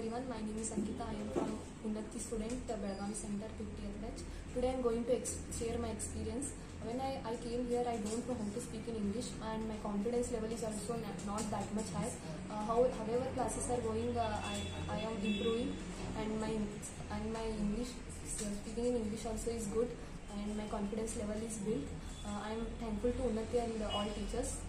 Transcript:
everyone, my name is Ankita. I am from Unnati student, uh, Center, 50th batch. Today I am going to share my experience. When I, I came here, I don't know how to speak in English and my confidence level is also not that much high. Uh, how, however, classes are going, uh, I, I am improving and my and my English uh, speaking in English also is good and my confidence level is built. Uh, I am thankful to Unnati and all teachers.